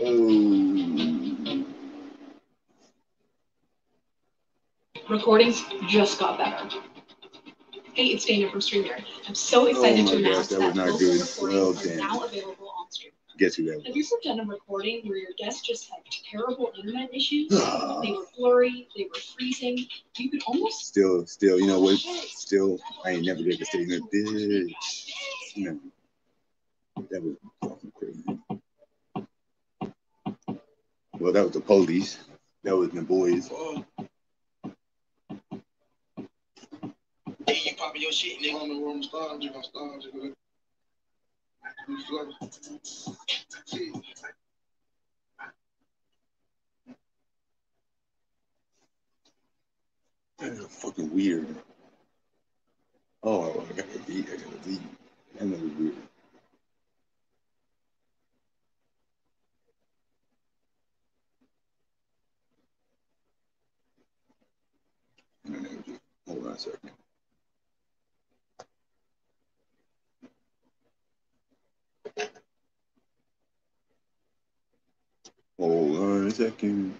Oh. Recordings just got better. Hey, it's Dana from StreamYard. I'm so excited Oh to gosh, announce that that, was not local good. recordings Well, are now available on StreamYard. Guess who that Have you ever done a recording where your guests just had terrible internet issues? They were blurry, they were freezing. You could almost Still, still, you know what? Still, I ain't never get to stay in a bitch. No. That was fucking crazy. Well, that was the police. That was the boys. Hey, you popping your shit, nigga. On the room stars, you gonna stars, you gonna. You flow. See. That is fucking weird. Oh, I gotta leave. I gotta leave. That was weird. Internet was- Hold on. Hold on a second.